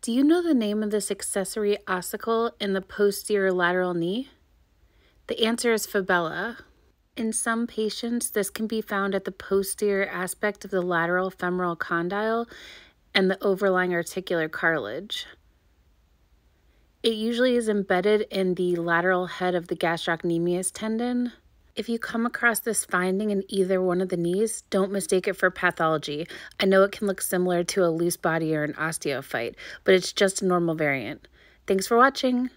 Do you know the name of this accessory ossicle in the posterior lateral knee? The answer is fabella. In some patients, this can be found at the posterior aspect of the lateral femoral condyle and the overlying articular cartilage. It usually is embedded in the lateral head of the gastrocnemius tendon. If you come across this finding in either one of the knees, don't mistake it for pathology. I know it can look similar to a loose body or an osteophyte, but it's just a normal variant. Thanks for watching.